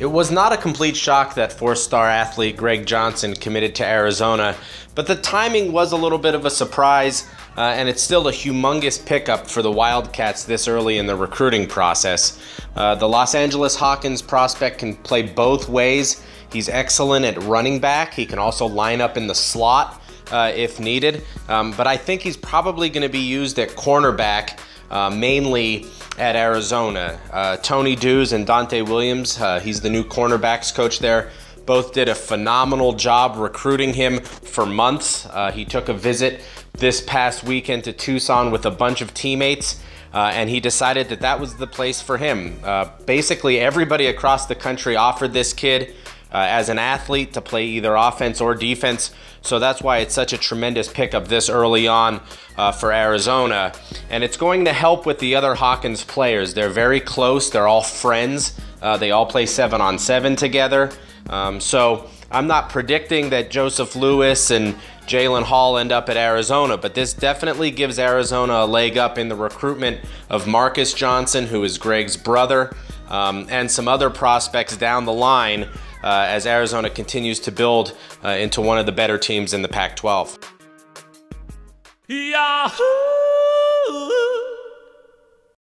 It was not a complete shock that four star athlete Greg Johnson committed to Arizona, but the timing was a little bit of a surprise, uh, and it's still a humongous pickup for the Wildcats this early in the recruiting process. Uh, the Los Angeles Hawkins prospect can play both ways. He's excellent at running back, he can also line up in the slot. Uh, if needed, um, but I think he's probably going to be used at cornerback uh, mainly at Arizona. Uh, Tony Dews and Donte Williams, uh, he's the new cornerbacks coach there. Both did a phenomenal job recruiting him for months. Uh, he took a visit this past weekend to Tucson with a bunch of teammates. Uh, and he decided that that was the place for him. Uh, basically, everybody across the country offered this kid uh, as an athlete to play either offense or defense. So that's why it's such a tremendous pickup this early on uh, for Arizona. And it's going to help with the other Hawkins players. They're very close, they're all friends. Uh, they all play seven on seven together. Um, so I'm not predicting that Joseph Lewis and Jalen Hall end up at Arizona, but this definitely gives Arizona a leg up in the recruitment of Marcus Johnson, who is Greg's brother, um, and some other prospects down the line uh, as Arizona continues to build uh, into one of the better teams in the Pac 12. Yahoo!